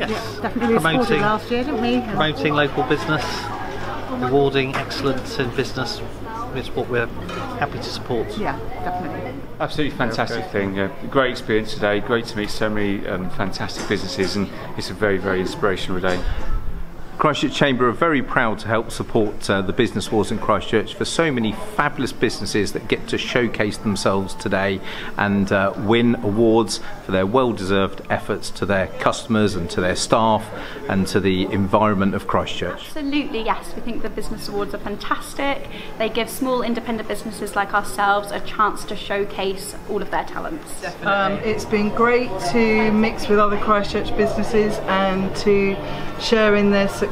Yes. Yeah, definitely. We Promoting- last year, didn't we? Promoting local business, rewarding excellence in business is what we're happy to support. Yeah, definitely. Absolutely fantastic thing. Uh, great experience today. Great to meet so many um, fantastic businesses, and it's a very, very inspirational day. Christchurch Chamber are very proud to help support uh, the Business Awards in Christchurch for so many fabulous businesses that get to showcase themselves today and uh, win awards for their well deserved efforts to their customers and to their staff and to the environment of Christchurch. Absolutely, yes. We think the Business Awards are fantastic. They give small independent businesses like ourselves a chance to showcase all of their talents. Um, it's been great to mix with other Christchurch businesses and to share in their success.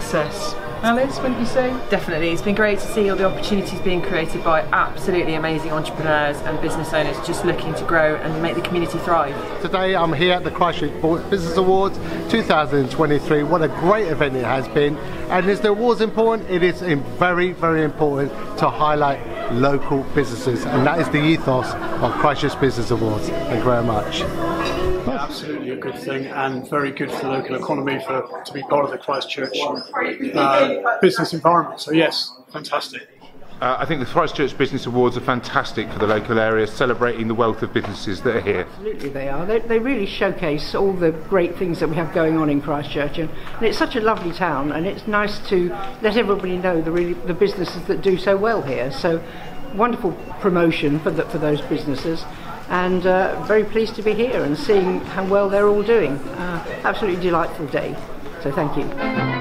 Alice, wouldn't you say? Definitely, it's been great to see all the opportunities being created by absolutely amazing entrepreneurs and business owners just looking to grow and make the community thrive. Today I'm here at the Christchurch Business Awards 2023. What a great event it has been. And is the awards important? It is very, very important to highlight local businesses. And that is the ethos of Christchurch Business Awards. Thank you very much. Absolutely a good thing and very good for the local economy for to be part of the Christchurch uh, business environment. So yes, fantastic. Uh, I think the Christchurch Business Awards are fantastic for the local area, celebrating the wealth of businesses that are here. Absolutely, they are. They, they really showcase all the great things that we have going on in Christchurch, and, and it's such a lovely town, and it's nice to let everybody know the really the businesses that do so well here. So, wonderful promotion for the, for those businesses, and uh, very pleased to be here and seeing how well they're all doing. Uh, absolutely delightful day. So, thank you.